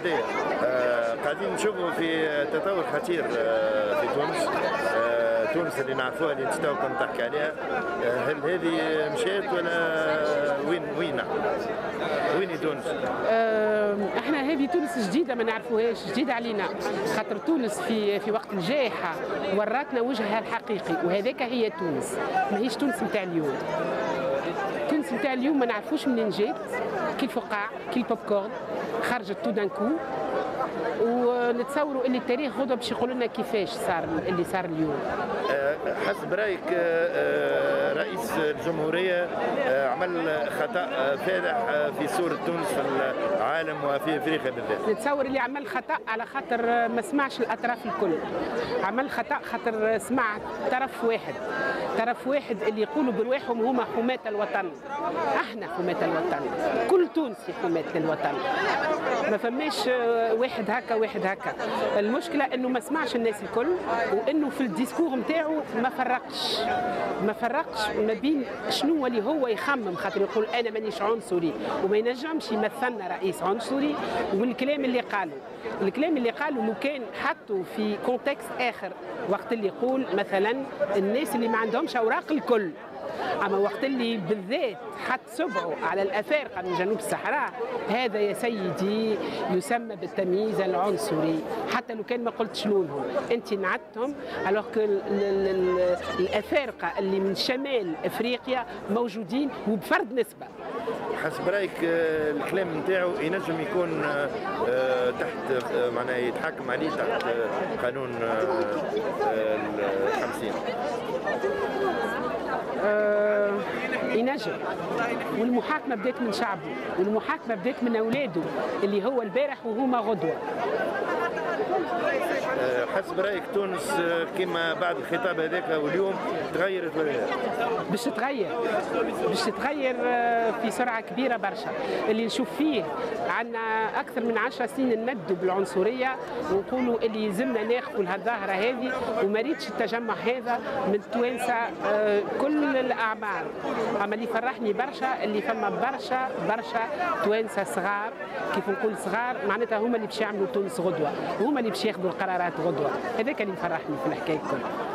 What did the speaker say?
هذه قاعدين نشوفوا في تطور خطير في تونس. تونس اللي نعرفوها اللي انت كنت تحكي عليها هل هذه مشات ولا وين وين وين تونس؟ هذه تونس جديدة ما نعرفوهاش. جديده علينا. خاطر تونس في في وقت الجائحة وراتنا وجهها الحقيقي وهذاك هي تونس. ماهيش تونس نتاع اليوم. تونس نتاع اليوم ما نعرفوش منين جات. كي الفقاع كي البوب كورن خرجت tout d'un coup ونتصوروا إن التاريخ غدوة باش يقول لنا كيفاش صار اللي صار اليوم. حسب رأيك رئيس الجمهورية عمل خطأ فادح في صوره تونس في العالم وفي أفريقيا بالذات. نتصور اللي عمل خطأ على خاطر ما سمعش الأطراف الكل. عمل خطأ خاطر سمع طرف واحد. طرف واحد اللي يقولوا برواحهم هما حماة الوطن. إحنا حماة الوطن. كل تونسي حماة الوطن ما فماش واحد هكا واحد هكا. المشكلة إنه ما سمعش الناس الكل وإنه في ال discours نتاعو ما فرقش. ما فرقش. ما بين شنو اللي هو يخمم خاطر يقول أنا مانيش عنصري وما ينجمش يمثلنا رئيس عنصري. والكلام اللي قاله الكلام اللي قاله لو كان حطه في contexte آخر وقت اللي يقول مثلا الناس اللي ما عندهمش أوراق الكل. أما وقت اللي بالذات حط صبعه على الأفارقة من جنوب الصحراء هذا يا سيدي يسمى بالتمييز العنصري. حتى لو كان ما قلتش لونهم أنت نعتهم ألوغ الأفارقة اللي من شمال إفريقيا موجودين وبفرد نسبة. حسب رأيك الكلام نتاعو ينجم يكون تحت معناها يتحكم عليه تحت قانون الخمسين آه ينجم والمحاكمة بدات من شعبه والمحاكمة بدات من أولاده اللي هو البارح وهما غدوة. حسب رأيك تونس كما بعد الخطاب هذاك واليوم تغيرت ولا لا؟ باش تتغير باش تتغير في سرعة كبيرة برشا. اللي نشوف فيه عندنا أكثر من 10 سنين ندوا بالعنصرية ونقولوا اللي يلزمنا ناخذوا هالظاهره هذه وما ريتش التجمع هذا من توانسة كل الأعمار. أما اللي فرحني برشا اللي فما برشا برشا توانسة صغار. كيف نقول صغار معناتها هما اللي باش يعملوا تونس غدوة. وهما اللي باش ياخذوا القرارات غدوة. هذاك اللي مفرحني في الحكاية كلها